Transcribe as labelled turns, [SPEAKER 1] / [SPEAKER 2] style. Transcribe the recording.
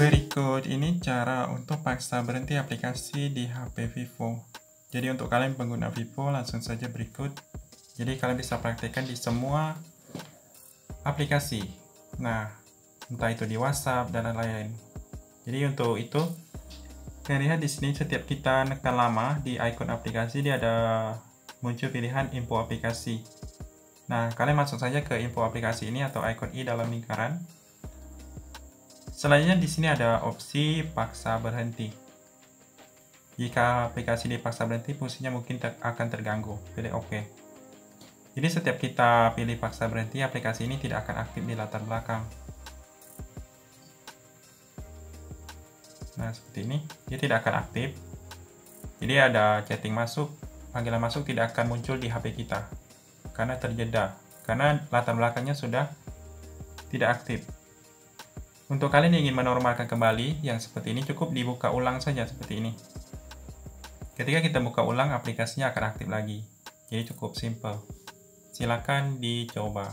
[SPEAKER 1] Berikut ini cara untuk paksa berhenti aplikasi di HP Vivo. Jadi untuk kalian pengguna Vivo langsung saja berikut. Jadi kalian bisa praktekkan di semua aplikasi. Nah, entah itu di WhatsApp dan lain-lain. Jadi untuk itu, kalian lihat di sini setiap kita nekan lama di icon aplikasi dia ada muncul pilihan info aplikasi. Nah, kalian masuk saja ke info aplikasi ini atau icon i dalam lingkaran. Selanjutnya di sini ada opsi paksa berhenti. Jika aplikasi dipaksa berhenti, fungsinya mungkin ter akan terganggu. Pilih OK. Jadi setiap kita pilih paksa berhenti, aplikasi ini tidak akan aktif di latar belakang. Nah, seperti ini. Dia tidak akan aktif. Jadi ada chatting masuk, panggilan masuk tidak akan muncul di HP kita. Karena terjeda. Karena latar belakangnya sudah tidak aktif. Untuk kalian yang ingin menormalkan kembali, yang seperti ini cukup dibuka ulang saja seperti ini. Ketika kita buka ulang, aplikasinya akan aktif lagi. Jadi cukup simple. Silakan dicoba.